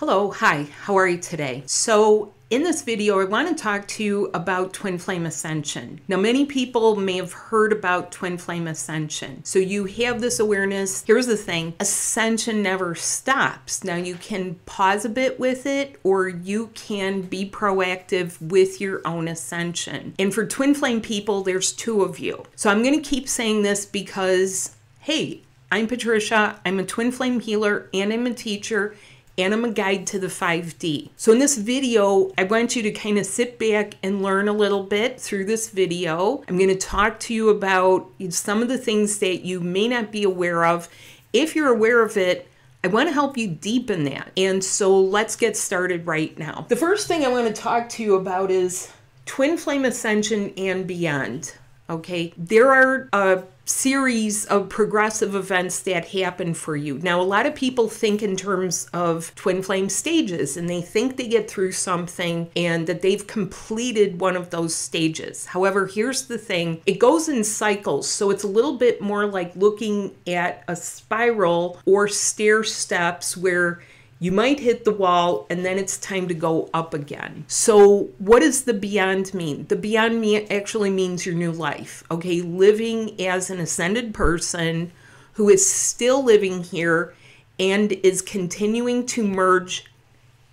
Hello, hi, how are you today? So, in this video, I want to talk to you about Twin Flame Ascension. Now, many people may have heard about Twin Flame Ascension. So, you have this awareness. Here's the thing Ascension never stops. Now, you can pause a bit with it, or you can be proactive with your own ascension. And for Twin Flame people, there's two of you. So, I'm going to keep saying this because, hey, I'm Patricia. I'm a Twin Flame healer and I'm a teacher and I'm a guide to the 5D. So in this video, I want you to kind of sit back and learn a little bit through this video. I'm going to talk to you about some of the things that you may not be aware of. If you're aware of it, I want to help you deepen that. And so let's get started right now. The first thing I want to talk to you about is twin flame ascension and beyond. Okay, there are a series of progressive events that happen for you. Now, a lot of people think in terms of twin flame stages and they think they get through something and that they've completed one of those stages. However, here's the thing it goes in cycles, so it's a little bit more like looking at a spiral or stair steps where you might hit the wall and then it's time to go up again. So, what does the beyond mean? The beyond me actually means your new life, okay? Living as an ascended person who is still living here and is continuing to merge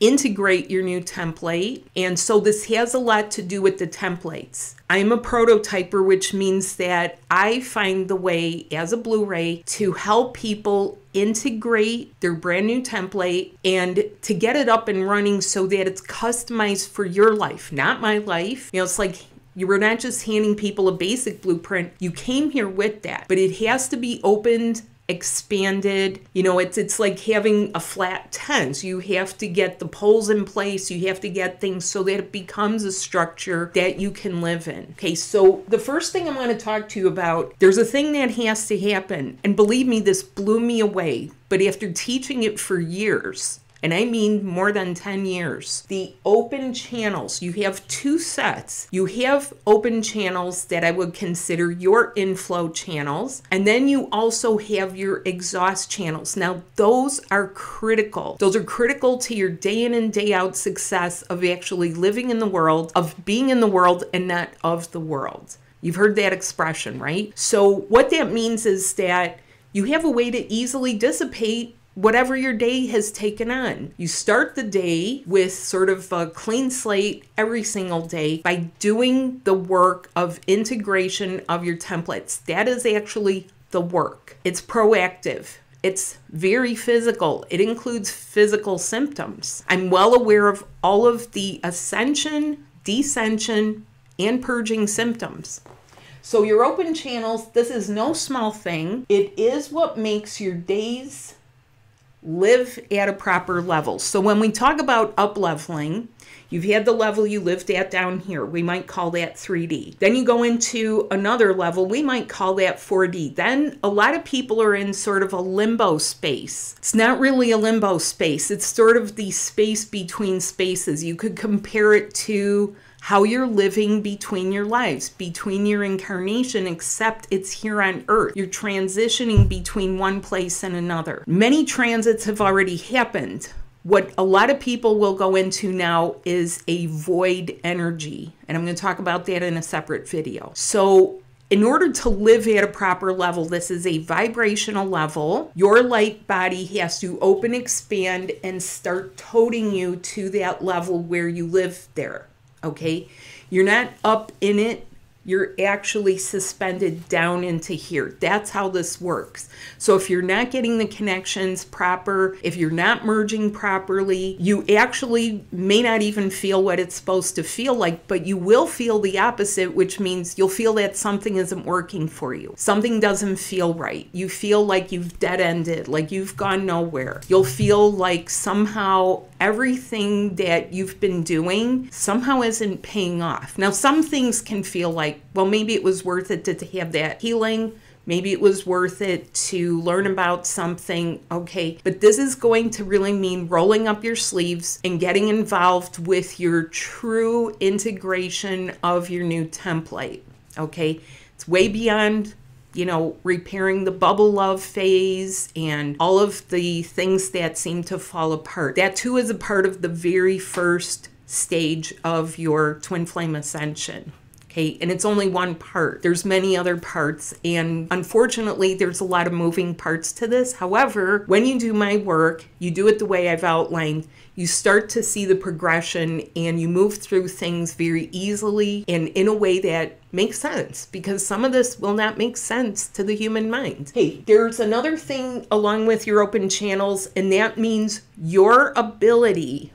integrate your new template. And so this has a lot to do with the templates. I'm a prototyper, which means that I find the way as a Blue Ray to help people integrate their brand new template and to get it up and running so that it's customized for your life, not my life. You know, it's like you were not just handing people a basic blueprint, you came here with that, but it has to be opened expanded. You know, it's it's like having a flat tent. You have to get the poles in place, you have to get things so that it becomes a structure that you can live in. Okay, so the first thing I'm going to talk to you about, there's a thing that has to happen. And believe me, this blew me away. But after teaching it for years, and I mean more than 10 years. The open channels, you have two sets. You have open channels that I would consider your inflow channels, and then you also have your exhaust channels. Now, those are critical. Those are critical to your day in and day out success of actually living in the world, of being in the world and not of the world. You've heard that expression, right? So, what that means is that you have a way to easily dissipate whatever your day has taken on. You start the day with sort of a clean slate every single day by doing the work of integration of your templates. That is actually the work. It's proactive. It's very physical. It includes physical symptoms. I'm well aware of all of the ascension, descension, and purging symptoms. So, your open channels, this is no small thing. It is what makes your days live at a proper level. So when we talk about up leveling, you've had the level you lived at down here. We might call that 3D. Then you go into another level. We might call that 4D. Then a lot of people are in sort of a limbo space. It's not really a limbo space. It's sort of the space between spaces. You could compare it to how you're living between your lives, between your incarnation, except it's here on earth. You're transitioning between one place and another. Many transits have already happened. What a lot of people will go into now is a void energy, and I'm going to talk about that in a separate video. So, in order to live at a proper level, this is a vibrational level. Your light body has to open, expand, and start toting you to that level where you live there okay? You're not up in it you're actually suspended down into here. That's how this works. So if you're not getting the connections proper, if you're not merging properly, you actually may not even feel what it's supposed to feel like, but you will feel the opposite, which means you'll feel that something isn't working for you. Something doesn't feel right. You feel like you've dead ended, like you've gone nowhere. You'll feel like somehow everything that you've been doing somehow isn't paying off. Now, some things can feel like like, well, maybe it was worth it to, to have that healing. Maybe it was worth it to learn about something. Okay. But this is going to really mean rolling up your sleeves and getting involved with your true integration of your new template. Okay. It's way beyond you know, repairing the bubble love phase and all of the things that seem to fall apart. That too is a part of the very first stage of your twin flame ascension. Okay, and it's only one part. There's many other parts, and unfortunately, there's a lot of moving parts to this. However, when you do my work, you do it the way I've outlined, you start to see the progression and you move through things very easily and in a way that makes sense because some of this will not make sense to the human mind. Hey, there's another thing along with your open channels, and that means your ability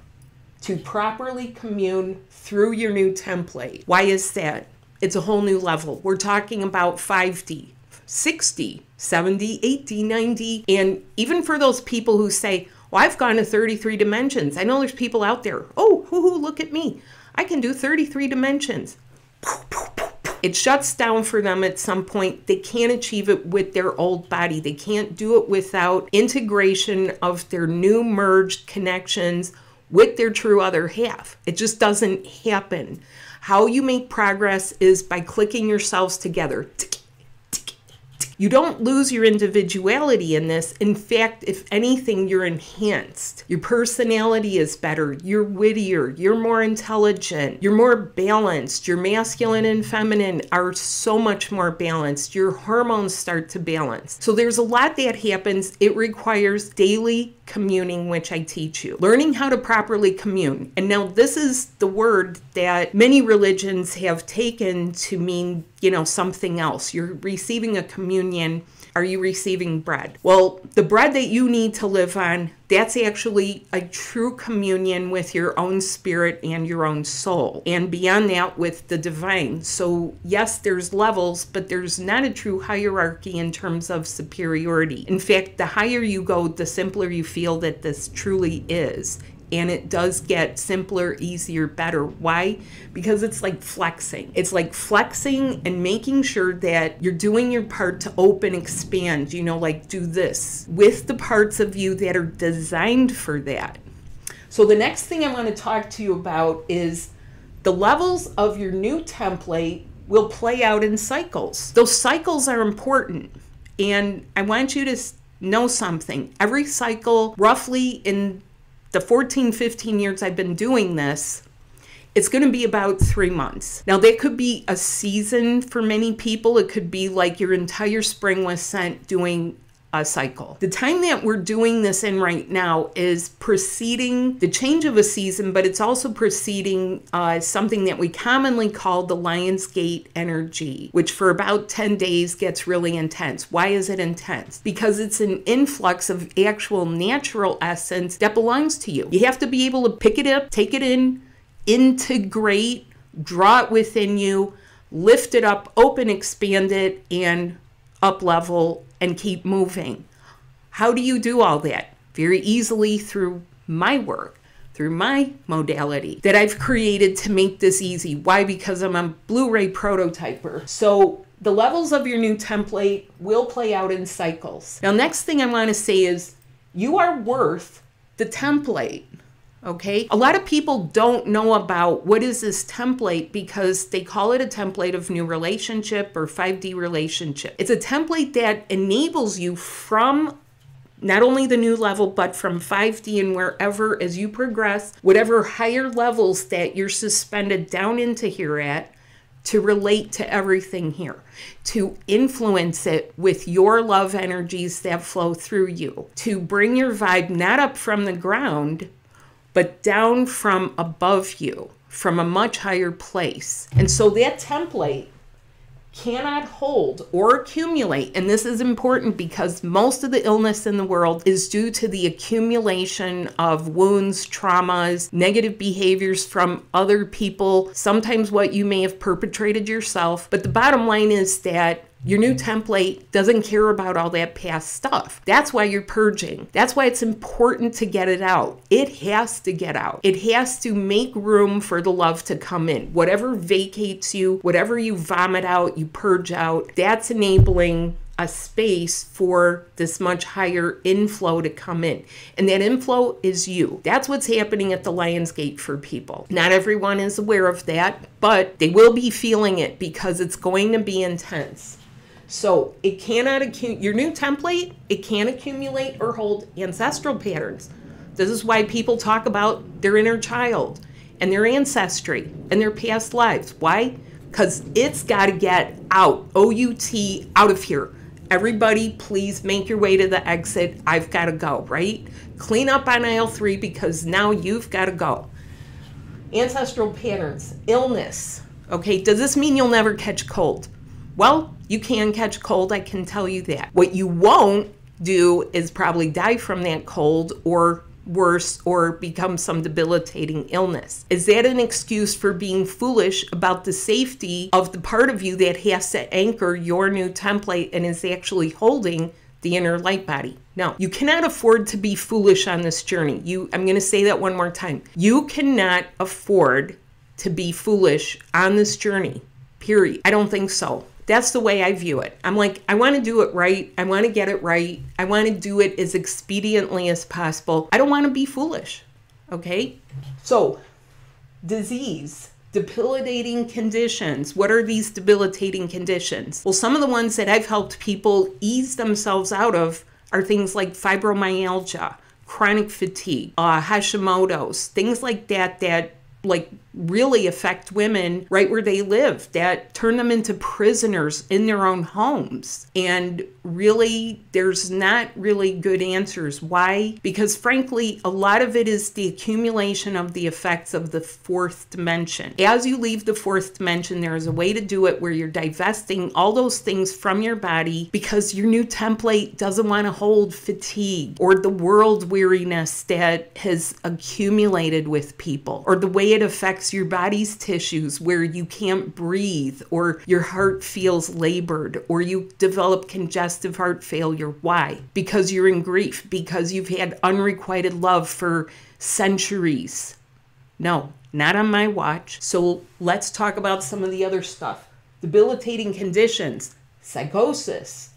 to properly commune through your new template. Why is that? It's a whole new level. We're talking about 5D, 60, 70, 80, 90, and even for those people who say, well, I've gone to 33 dimensions. I know there's people out there. Oh, hoo hoo, look at me. I can do 33 dimensions. It shuts down for them at some point. They can't achieve it with their old body. They can't do it without integration of their new merged connections with their true other half. It just doesn't happen. How you make progress is by clicking yourselves together. You don't lose your individuality in this. In fact, if anything, you're enhanced. Your personality is better. You're wittier. You're more intelligent. You're more balanced. Your masculine and feminine are so much more balanced. Your hormones start to balance. So there's a lot that happens. It requires daily communing, which I teach you. Learning how to properly commune. And now, this is the word that many religions have taken to mean, you know, something else. You're receiving a communion are you receiving bread? Well, the bread that you need to live on, that's actually a true communion with your own spirit and your own soul. And beyond that, with the divine. So, yes, there's levels, but there's not a true hierarchy in terms of superiority. In fact, the higher you go, the simpler you feel that this truly is and it does get simpler, easier, better. Why? Because it's like flexing. It's like flexing and making sure that you're doing your part to open, expand, you know, like do this with the parts of you that are designed for that. So, the next thing I want to talk to you about is the levels of your new template will play out in cycles. Those cycles are important. And I want you to know something. Every cycle, roughly in the 14, 15 years I've been doing this, it's going to be about three months. Now, that could be a season for many people. It could be like your entire spring was sent doing a cycle. The time that we're doing this in right now is preceding the change of a season, but it's also preceding uh, something that we commonly call the Lion's Gate energy, which for about 10 days gets really intense. Why is it intense? Because it's an influx of actual natural essence that belongs to you. You have to be able to pick it up, take it in, integrate, draw it within you, lift it up, open, expand it, and up level and keep moving. How do you do all that? Very easily through my work, through my modality that I've created to make this easy. Why? Because I'm a Blue Ray prototyper. So the levels of your new template will play out in cycles. Now, next thing I want to say is you are worth the template. Okay. A lot of people don't know about what is this template because they call it a template of new relationship or 5D relationship. It's a template that enables you from not only the new level, but from 5D and wherever as you progress, whatever higher levels that you're suspended down into here at, to relate to everything here, to influence it with your love energies that flow through you, to bring your vibe not up from the ground but down from above you, from a much higher place. And so that template cannot hold or accumulate. And this is important because most of the illness in the world is due to the accumulation of wounds, traumas, negative behaviors from other people, sometimes what you may have perpetrated yourself. But the bottom line is that your new template doesn't care about all that past stuff. That's why you're purging. That's why it's important to get it out. It has to get out. It has to make room for the love to come in. Whatever vacates you, whatever you vomit out, you purge out, that's enabling a space for this much higher inflow to come in. And that inflow is you. That's what's happening at the Lion's Gate for people. Not everyone is aware of that, but they will be feeling it because it's going to be intense. So it cannot accumulate, your new template, it can't accumulate or hold ancestral patterns. This is why people talk about their inner child and their ancestry and their past lives. Why? Because it's got to get out, O U T, out of here. Everybody, please make your way to the exit. I've got to go, right? Clean up on aisle three because now you've got to go. Ancestral patterns, illness. Okay, does this mean you'll never catch cold? Well, you can catch cold, I can tell you that. What you won't do is probably die from that cold or worse or become some debilitating illness. Is that an excuse for being foolish about the safety of the part of you that has to anchor your new template and is actually holding the inner light body? No, you cannot afford to be foolish on this journey. You I'm going to say that one more time. You cannot afford to be foolish on this journey. Period. I don't think so. That's the way I view it. I'm like, I want to do it right. I want to get it right. I want to do it as expediently as possible. I don't want to be foolish. Okay? So, disease, debilitating conditions. What are these debilitating conditions? Well, some of the ones that I've helped people ease themselves out of are things like fibromyalgia, chronic fatigue, uh, Hashimoto's, things like that that like really affect women right where they live that turn them into prisoners in their own homes. And really there's not really good answers. Why? Because frankly a lot of it is the accumulation of the effects of the fourth dimension. As you leave the fourth dimension there is a way to do it where you're divesting all those things from your body because your new template doesn't want to hold fatigue or the world weariness that has accumulated with people or the way it affects your body's tissues where you can't breathe or your heart feels labored or you develop congestive heart failure. Why? Because you're in grief, because you've had unrequited love for centuries. No, not on my watch. So let's talk about some of the other stuff debilitating conditions, psychosis,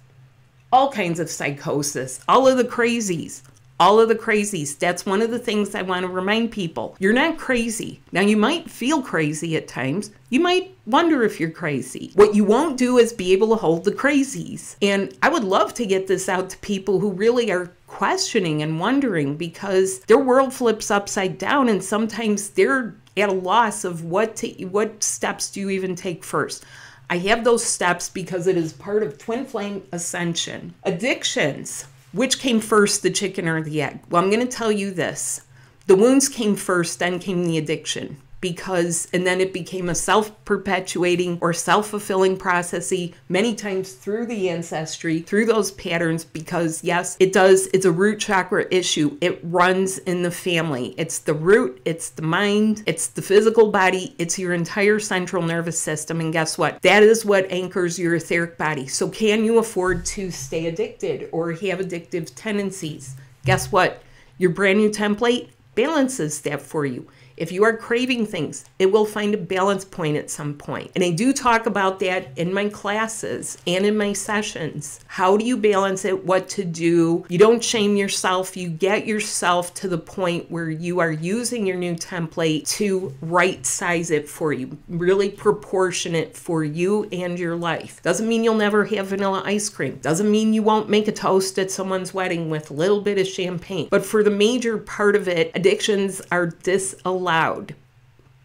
all kinds of psychosis, all of the crazies, all of the crazies. That's one of the things I want to remind people. You're not crazy. Now, you might feel crazy at times. You might wonder if you're crazy. What you won't do is be able to hold the crazies. And I would love to get this out to people who really are questioning and wondering because their world flips upside down and sometimes they're at a loss of what to what steps do you even take first. I have those steps because it is part of twin flame ascension. Addictions. Which came first, the chicken or the egg? Well, I'm going to tell you this. The wounds came first, then came the addiction because and then it became a self-perpetuating or self-fulfilling processy many times through the ancestry through those patterns because yes it does it's a root chakra issue. It runs in the family. It's the root it's the mind it's the physical body it's your entire central nervous system. And guess what? That is what anchors your etheric body. So can you afford to stay addicted or have addictive tendencies? Guess what? Your brand new template balances that for you if you are craving things, it will find a balance point at some point. And I do talk about that in my classes and in my sessions. How do you balance it? What to do? You don't shame yourself. You get yourself to the point where you are using your new template to right size it for you, really proportionate for you and your life. Doesn't mean you'll never have vanilla ice cream. Doesn't mean you won't make a toast at someone's wedding with a little bit of champagne. But for the major part of it, addictions are disallowed disallowed,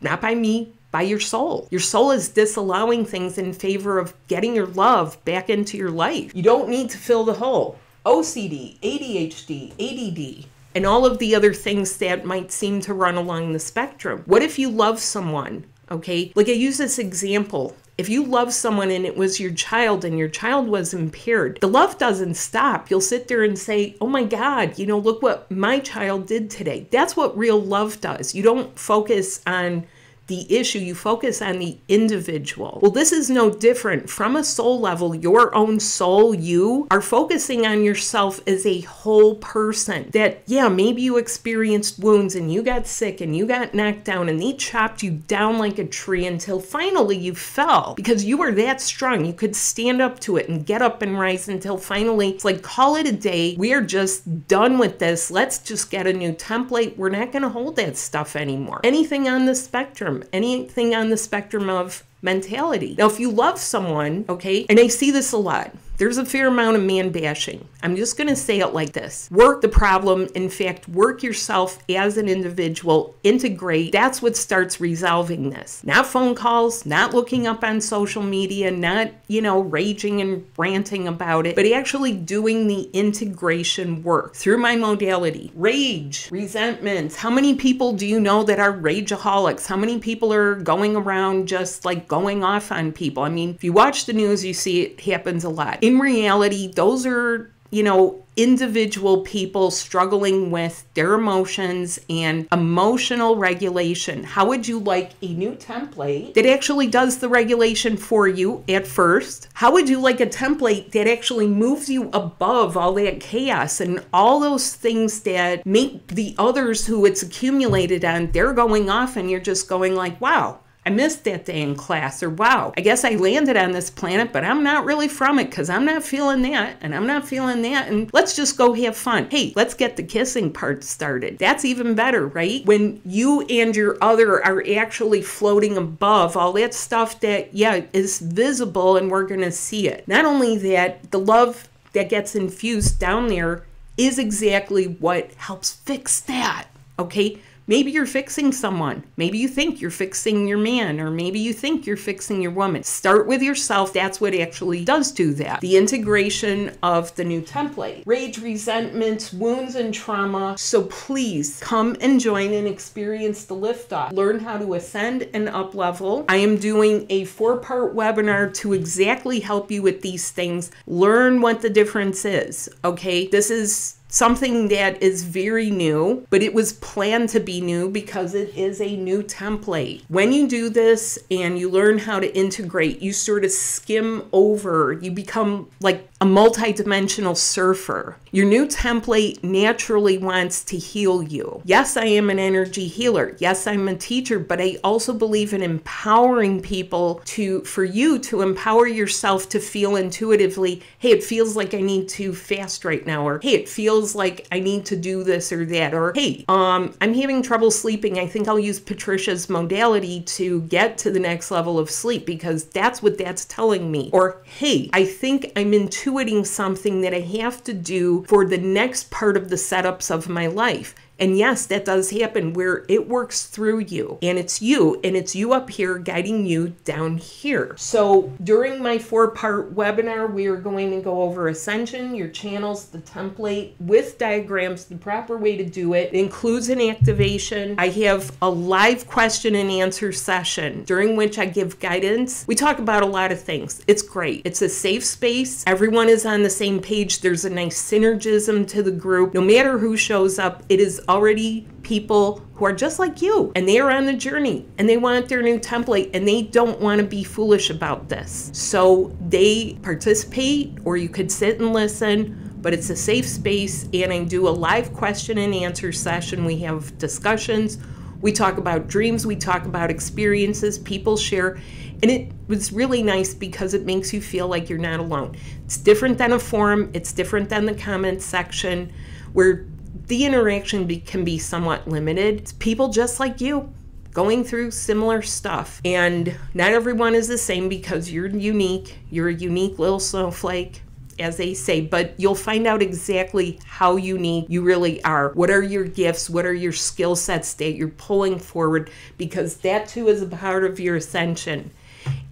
not by me, by your soul. Your soul is disallowing things in favor of getting your love back into your life. You don't need to fill the hole. OCD, ADHD, ADD, and all of the other things that might seem to run along the spectrum. What if you love someone? Okay, like I use this example if you love someone and it was your child and your child was impaired, the love doesn't stop. You'll sit there and say, Oh my God, you know, look what my child did today. That's what real love does. You don't focus on the issue, you focus on the individual. Well, this is no different. From a soul level, your own soul, you are focusing on yourself as a whole person. That, yeah, maybe you experienced wounds and you got sick and you got knocked down and they chopped you down like a tree until finally you fell because you were that strong. You could stand up to it and get up and rise until finally it's like, call it a day. We are just done with this. Let's just get a new template. We're not going to hold that stuff anymore. Anything on the spectrum anything on the spectrum of mentality. Now, if you love someone, okay, and I see this a lot, there's a fair amount of man bashing. I'm just going to say it like this work the problem. In fact, work yourself as an individual, integrate. That's what starts resolving this. Not phone calls, not looking up on social media, not, you know, raging and ranting about it, but actually doing the integration work through my modality. Rage, resentments. How many people do you know that are rageaholics? How many people are going around just like going off on people? I mean, if you watch the news, you see it happens a lot in reality, those are, you know, individual people struggling with their emotions and emotional regulation. How would you like a new template that actually does the regulation for you at first? How would you like a template that actually moves you above all that chaos and all those things that make the others who it's accumulated on, they're going off and you're just going like, wow, I missed that day in class, or wow, I guess I landed on this planet, but I'm not really from it because I'm not feeling that and I'm not feeling that. And let's just go have fun. Hey, let's get the kissing part started. That's even better, right? When you and your other are actually floating above all that stuff that, yeah, is visible and we're going to see it. Not only that, the love that gets infused down there is exactly what helps fix that. Okay, Maybe you're fixing someone. Maybe you think you're fixing your man, or maybe you think you're fixing your woman. Start with yourself. That's what actually does do that. The integration of the new template. Rage, resentments, wounds, and trauma. So please come and join and experience the lift off. Learn how to ascend and up level. I am doing a four part webinar to exactly help you with these things. Learn what the difference is. Okay. This is something that is very new, but it was planned to be new because it is a new template. When you do this and you learn how to integrate, you sort of skim over, you become like a multidimensional surfer. Your new template naturally wants to heal you. Yes, I am an energy healer. Yes, I'm a teacher, but I also believe in empowering people to for you to empower yourself to feel intuitively, hey, it feels like I need to fast right now or hey, it feels like I need to do this or that or hey, um I'm having trouble sleeping. I think I'll use Patricia's modality to get to the next level of sleep because that's what that's telling me. Or hey, I think I'm intuiting something that I have to do for the next part of the setups of my life. And yes, that does happen where it works through you and it's you and it's you up here guiding you down here. So during my four part webinar, we are going to go over Ascension, your channels, the template with diagrams, the proper way to do it. It includes an activation. I have a live question and answer session during which I give guidance. We talk about a lot of things. It's great. It's a safe space. Everyone is on the same page. There's a nice synergism to the group. No matter who shows up, it is already people who are just like you and they are on the journey and they want their new template and they don't want to be foolish about this. So they participate, or you could sit and listen. But it's a safe space, and I do a live question and answer session. We have discussions. We talk about dreams, we talk about experiences, people share. And it was really nice because it makes you feel like you're not alone. It's different than a forum, it's different than the comments section where the interaction be, can be somewhat limited. It's people just like you going through similar stuff. And not everyone is the same because you're unique. You're a unique little snowflake as they say, but you'll find out exactly how unique you really are. What are your gifts? What are your skill sets that you're pulling forward? Because that too is a part of your ascension.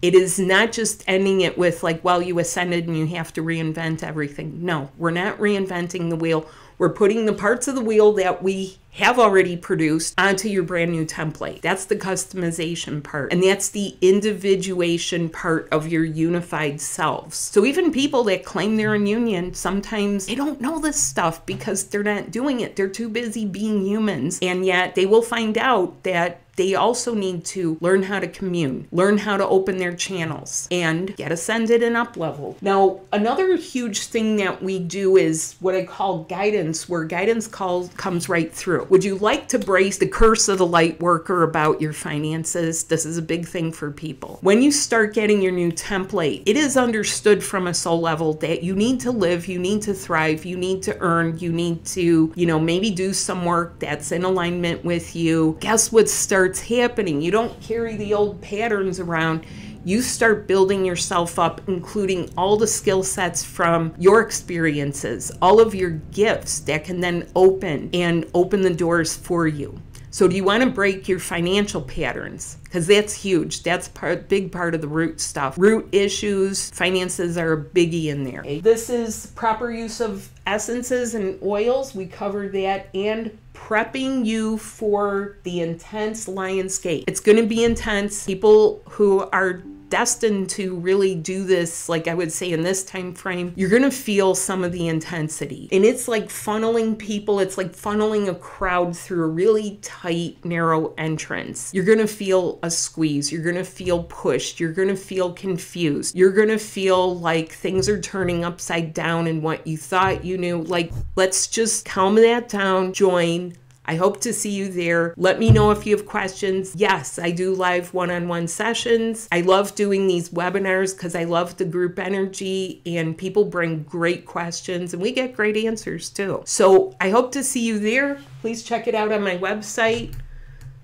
It is not just ending it with, like, well, you ascended and you have to reinvent everything. No, we're not reinventing the wheel. We're putting the parts of the wheel that we have already produced onto your brand new template. That's the customization part. And that's the individuation part of your unified selves. So even people that claim they're in union, sometimes they don't know this stuff because they're not doing it. They're too busy being humans. And yet they will find out that they also need to learn how to commune, learn how to open their channels, and get ascended and up level. Now, another huge thing that we do is what I call guidance, where guidance calls comes right through. Would you like to brace the curse of the light worker about your finances? This is a big thing for people. When you start getting your new template, it is understood from a soul level that you need to live, you need to thrive, you need to earn, you need to, you know, maybe do some work that's in alignment with you. Guess what starts happening? You don't carry the old patterns around you start building yourself up, including all the skill sets from your experiences, all of your gifts that can then open and open the doors for you. So, do you want to break your financial patterns? Because that's huge. That's part, big part of the root stuff. Root issues, finances are a biggie in there. This is proper use of essences and oils. We cover that and prepping you for the intense Lionsgate. It's going to be intense. People who are destined to really do this like i would say in this time frame you're to feel some of the intensity. And it's like funneling people it's like funneling a crowd through a really tight narrow entrance. You're to feel a squeeze you're to feel pushed you're to feel confused you're to feel like things are turning upside down and what you thought you knew. Like let's just calm that down join I hope to see you there. Let me know if you have questions. Yes, I do live one on one sessions. I love doing these webinars because I love the group energy and people bring great questions and we get great answers too. So I hope to see you there. Please check it out on my website,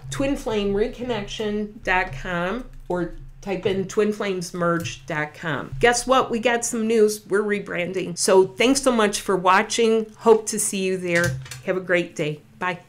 twinflamereconnection.com or type in twinflamesmerge.com. Guess what? We got some news. We're rebranding. So thanks so much for watching. Hope to see you there. Have a great day. Bye.